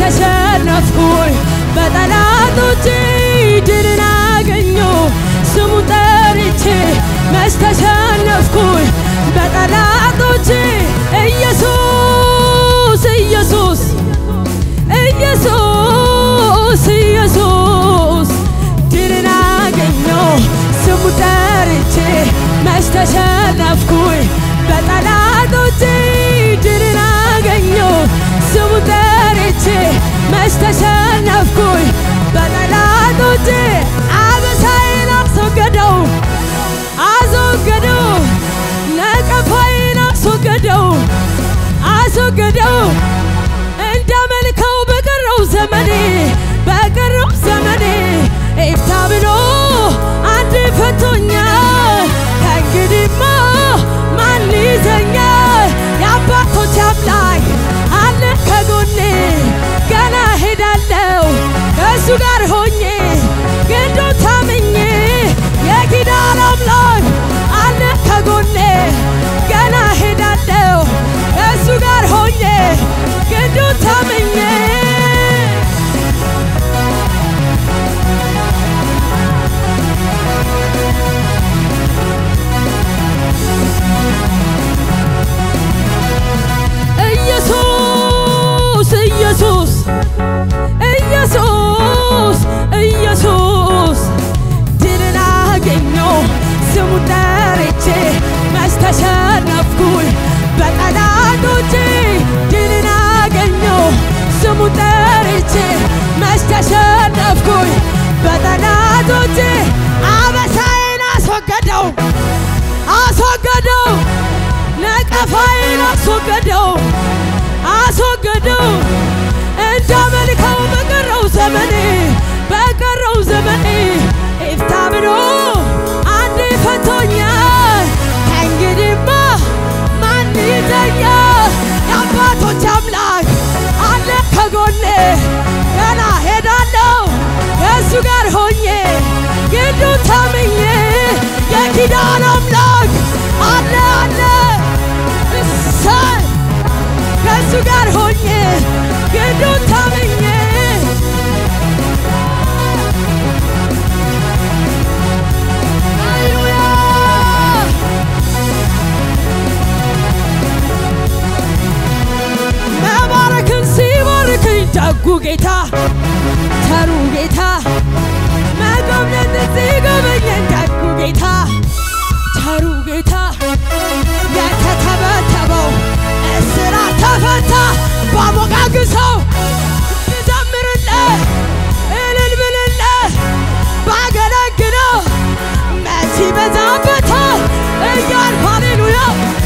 ተሸነፍኩኝ፣ በጠላቶቼ ድልን አገኘሁ። ስሙን ጠርቼ መች ተሸነፍኩኝ፣ በጠላቶቼ ኢየሱስ ኢየሱስ ኢየሱስ ኢየሱስ ድልን አገኘሁ። ስሙን ጠርቼ መች በጠላ ተሸነፍኩኝ። በጠላቶቼ ድልን አገኘው ስሙ ጠርቼ መች ተሸነፍኩኝ? በጠላቶቼ አበሳዬን አስወገደው። አስወገደው። ነቀፋዬን አስወገደው። አስወገደው። እንዳመልከው በቀረው ዘመኔ በቀረው ዘመኔ ኢፍታ ብሎ ገና ሄዳለው ከእሱ ጋር ሆኜ ግዱ ታምኜ የኪዳን now.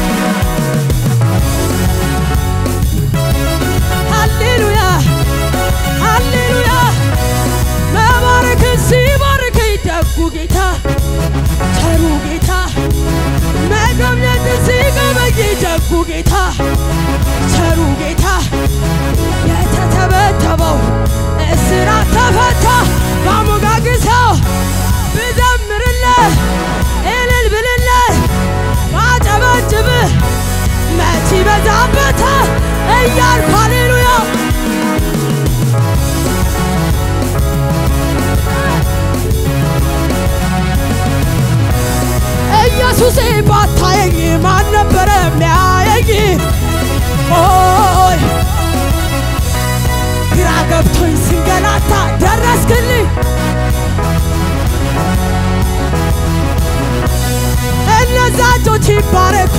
ይለያል። ሃሌሉያ ኢየሱሴ ባታየኝ ማን ነበረ የሚያየኝ? ኦይ ግራ ገብቶኝ ስንገላታ ደረስክልኝ። እነዛ እጆች ይባረኩ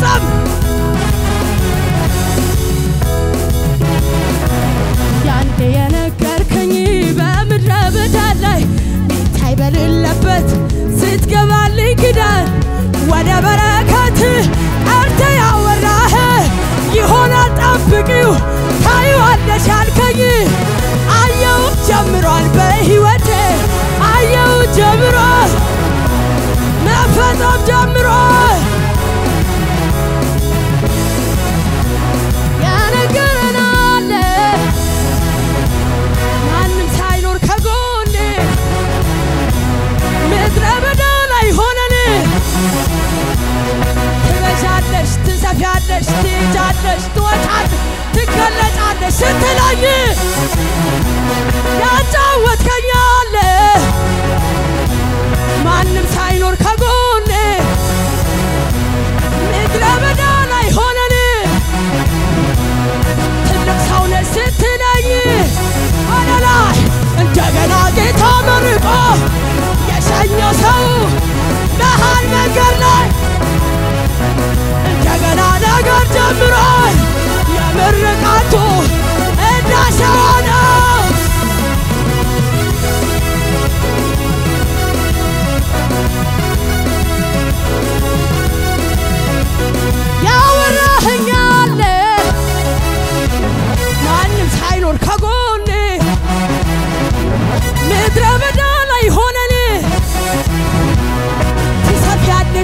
አይፈጸም። ያንተ የነገርከኝ በምድረ በዳ ላይ ሚታይ በሌለበት ስትገባልኝ ኪዳን ወደ በረከት ጠርተ ያወራህ ይሆናል ጠብቂው ታይዋለሽ ያልከኝ አየው ጀምሯል በሕይወቴ አየው ጀምሯል መፈጸም ጀምሯል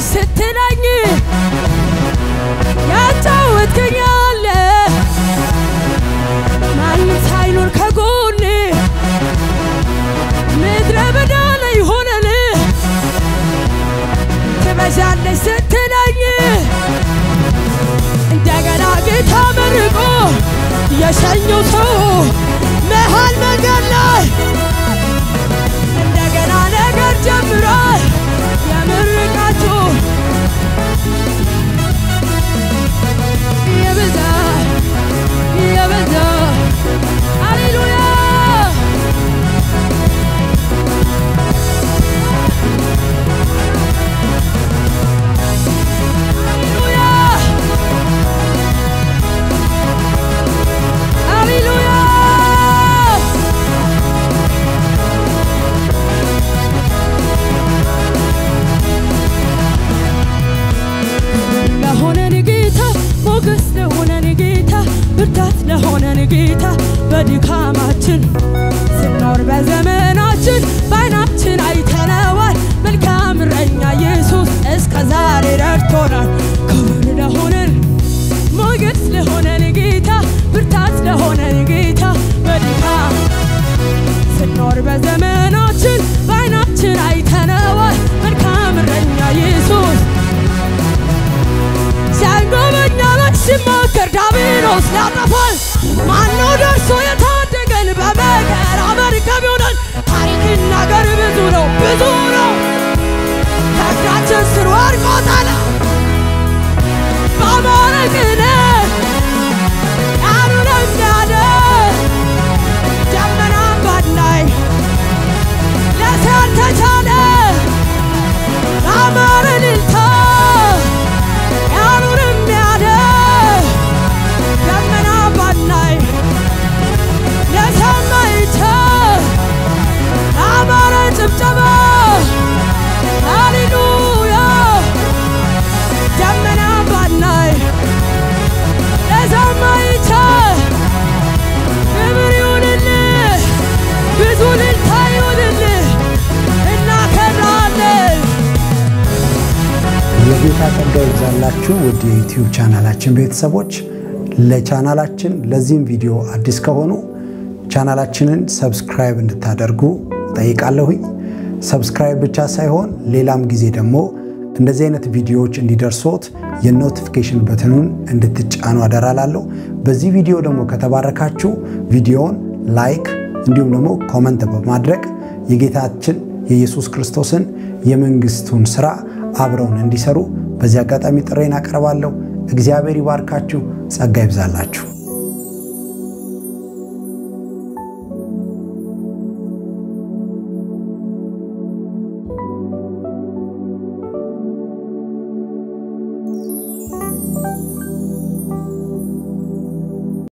ስትለኝ ያጫወትከኛለ ማንም ሳይኖር ከጎኔ ምድረ በዳ ላይ ሆነን ትበዣለሽ ስትለኝ እንደገና ጌታ መርቆ የሸኘው ሰው መሃል መንገድ ላይ ጌታ በድካማችን ስኖር በዘመናችን በዓይናችን አይተነዋል። መልካም እረኛ ኢየሱስ እስከ ዛሬ ረድቶናል። ክብር ለሆነን ሞገስ ለሆነን ጌታ ብርታት ለሆነን ጌታ በድካም ስኖር በዘመናችን በዓይናችን አይተነዋል። ይብዛላችሁ ውድ የዩቲዩብ ቻናላችን ቤተሰቦች። ለቻናላችን ለዚህም ቪዲዮ አዲስ ከሆኑ ቻናላችንን subscribe እንድታደርጉ ጠይቃለሁኝ። subscribe ብቻ ሳይሆን ሌላም ጊዜ ደግሞ እንደዚህ አይነት ቪዲዮዎች እንዲደርሶት የ notification button ኑን እንድትጫኑ አደራላለሁ። በዚህ ቪዲዮ ደግሞ ከተባረካችሁ ቪዲዮውን like እንዲሁም ደግሞ comment በማድረግ የጌታችን የኢየሱስ ክርስቶስን የመንግስቱን ስራ አብረውን እንዲሰሩ በዚህ አጋጣሚ ጥሬን አቀርባለሁ። እግዚአብሔር ይባርካችሁ፣ ጸጋ ይብዛላችሁ።